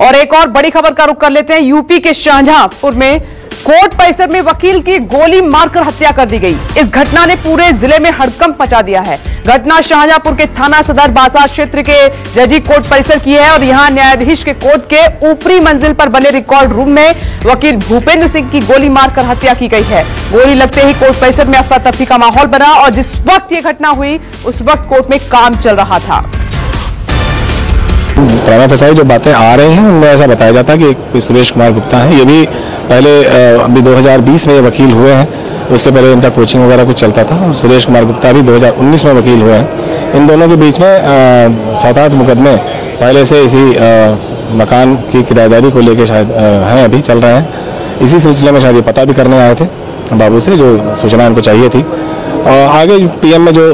और एक और बड़ी खबर का रुख कर लेते हैं। यूपी के शाहजहांपुर में कोर्ट परिसर में वकील की गोली मारकर हत्या कर दी गई। इस घटना ने पूरे ज़िले में हड़कंप मचा दिया है। घटना शाहजहांपुर के थाना सदर बाज़ार क्षेत्र के जजी कोर्ट परिसर की है और यहाँ न्यायाधीश के कोर्ट के ऊपरी मंजिल पर बने रिकॉर्ड रूम में वकील भूपेंद्र सिंह की गोली मारकर हत्या की गई है। गोली लगते ही कोर्ट परिसर में अफरा तफरी का माहौल बना और जिस वक्त ये घटना हुई, उस वक्त कोर्ट में काम चल रहा था। प्रेमा फसाई जो बातें आ रही हैं उनमें ऐसा बताया जाता है कि सुरेश कुमार गुप्ता है। ये भी पहले अभी 2020 में ये वकील हुए हैं। उसके पहले इनका कोचिंग वगैरह कुछ चलता था और सुरेश कुमार गुप्ता भी 2019 में वकील हुए हैं। इन दोनों के बीच में सात आठ मुकदमे पहले से इसी अ, मकान की किराएदारी को लेकर शायद हैं अभी चल रहे हैं। इसी सिलसिले में शायद ये पता भी करने आए थे बाबू से जो सूचना इनको चाहिए थी। और आगे पीएम में जो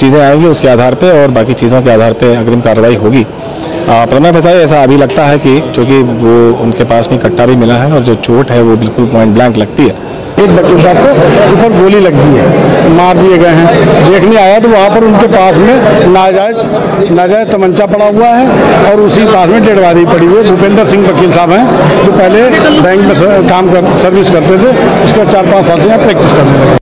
चीज़ें आएँगी उसके आधार पे और बाकी चीज़ों के आधार पे अग्रिम कार्रवाई होगी। प्रमा फसाई ऐसा अभी लगता है कि चूँकि वो उनके पास में कट्टा भी मिला है और जो चोट है वो बिल्कुल पॉइंट ब्लैंक लगती है। एक वकील साहब को ऊपर गोली लग गई है, मार दिए गए हैं। देखने आया तो वहाँ पर उनके पास में नाजायज नाजायज तमंचा पड़ा हुआ है और उसी पास में डेड पड़ी हुई है। भूपेंद्र सिंह वकील साहब हैं, जो पहले बैंक में काम कर सर्विस करते थे, उसके चार पाँच साल से यहाँ प्रैक्टिस करने लगे।